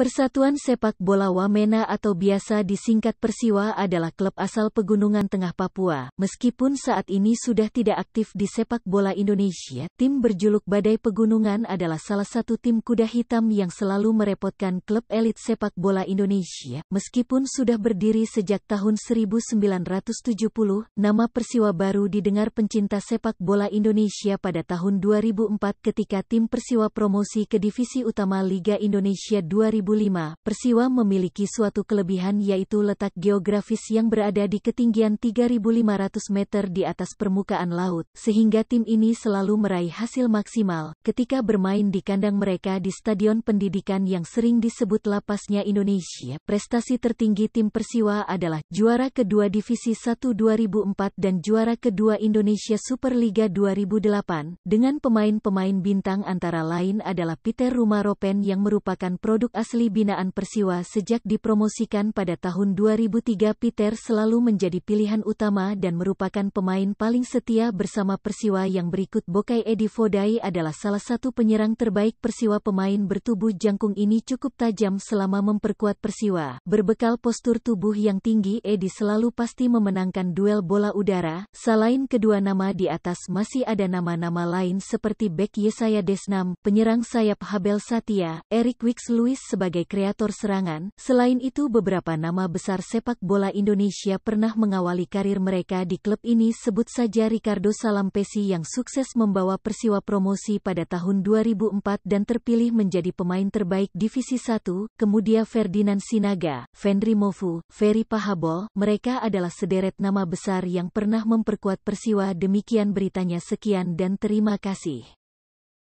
Persatuan Sepak Bola Wamena atau biasa disingkat Persiwa adalah klub asal Pegunungan Tengah Papua. Meskipun saat ini sudah tidak aktif di sepak bola Indonesia, tim berjuluk Badai Pegunungan adalah salah satu tim kuda hitam yang selalu merepotkan klub elit sepak bola Indonesia. Meskipun sudah berdiri sejak tahun 1970, nama Persiwa baru didengar pencinta sepak bola Indonesia pada tahun 2004 ketika tim Persiwa promosi ke Divisi Utama Liga Indonesia 2000 2005, Persiwa memiliki suatu kelebihan yaitu letak geografis yang berada di ketinggian 3.500 meter di atas permukaan laut, sehingga tim ini selalu meraih hasil maksimal ketika bermain di kandang mereka di Stadion Pendidikan yang sering disebut lapasnya Indonesia. Prestasi tertinggi tim Persiwa adalah juara kedua Divisi 1 2004 dan juara kedua Indonesia Superliga 2008, dengan pemain-pemain bintang antara lain adalah Peter Rumaropen yang merupakan produk asli asli binaan Persiwa sejak dipromosikan pada tahun 2003 Peter selalu menjadi pilihan utama dan merupakan pemain paling setia bersama Persiwa yang berikut Bokai Edi Fodai adalah salah satu penyerang terbaik Persiwa pemain bertubuh jangkung ini cukup tajam selama memperkuat Persiwa. Berbekal postur tubuh yang tinggi Edi selalu pasti memenangkan duel bola udara. Selain kedua nama di atas masih ada nama-nama lain seperti Bek Yesaya Desnam, penyerang sayap Habel Satya, Eric Wicks Lewis sebagai kreator serangan. Selain itu beberapa nama besar sepak bola Indonesia pernah mengawali karir mereka di klub ini sebut saja Ricardo Salampesi yang sukses membawa Persiwa promosi pada tahun 2004 dan terpilih menjadi pemain terbaik Divisi 1, kemudian Ferdinand Sinaga, Fendri Mofu, Ferry Pahabol, mereka adalah sederet nama besar yang pernah memperkuat Persiwa demikian beritanya sekian dan terima kasih.